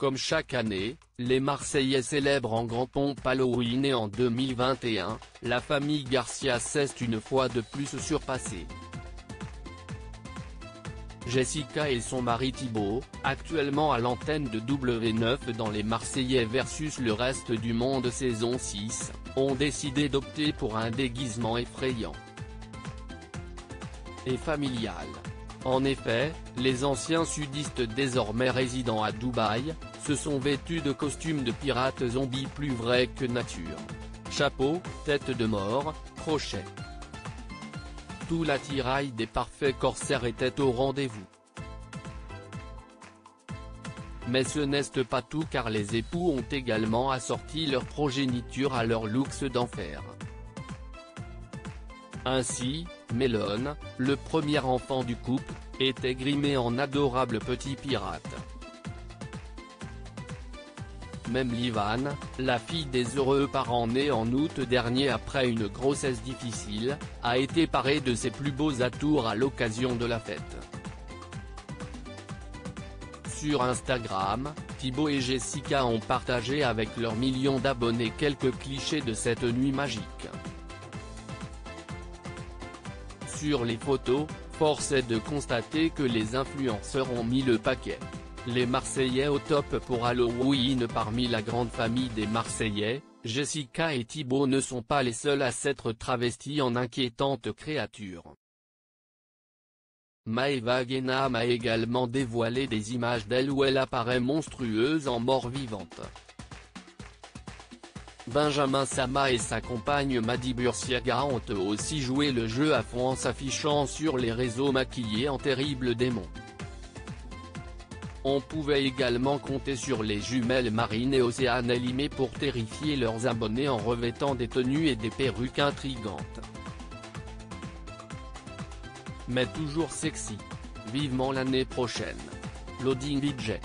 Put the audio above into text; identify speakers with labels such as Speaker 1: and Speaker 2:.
Speaker 1: Comme chaque année, les Marseillais célèbrent en grand pompe Halloween et en 2021, la famille Garcia s'est une fois de plus surpassée. Jessica et son mari Thibaut, actuellement à l'antenne de W9 dans Les Marseillais versus le reste du monde saison 6, ont décidé d'opter pour un déguisement effrayant et familial. En effet, les anciens sudistes désormais résidant à Dubaï, se sont vêtus de costumes de pirates zombies plus vrais que nature. Chapeau, tête de mort, crochet. Tout l'attirail des parfaits corsaires était au rendez-vous. Mais ce n'est pas tout car les époux ont également assorti leur progéniture à leur luxe d'enfer. Ainsi, Melon, le premier enfant du couple, était grimé en adorable petit pirate. Même Livan, la fille des heureux parents née en août dernier après une grossesse difficile, a été parée de ses plus beaux atours à l'occasion de la fête. Sur Instagram, Thibaut et Jessica ont partagé avec leurs millions d'abonnés quelques clichés de cette nuit magique. Sur les photos, force est de constater que les influenceurs ont mis le paquet. Les Marseillais au top pour Halloween Parmi la grande famille des Marseillais, Jessica et Thibaut ne sont pas les seuls à s'être travestis en inquiétantes créatures. Maeva Genam a également dévoilé des images d'elle où elle apparaît monstrueuse en mort vivante. Benjamin Sama et sa compagne Madi Bursiaga ont eux aussi joué le jeu à fond en s'affichant sur les réseaux maquillés en terribles démons. On pouvait également compter sur les jumelles Marine et Océane Elimé pour terrifier leurs abonnés en revêtant des tenues et des perruques intrigantes. Mais toujours sexy. Vivement l'année prochaine. Loading Widget.